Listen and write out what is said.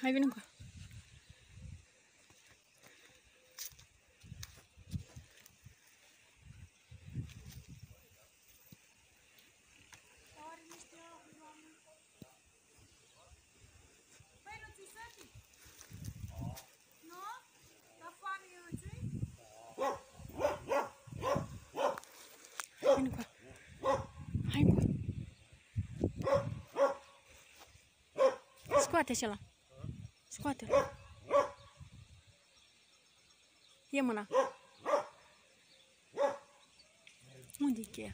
Hai, vine cu. Vine cu. Hai cu. Scoate acela. Scoate-l. Ia mâna. Unde e cheia?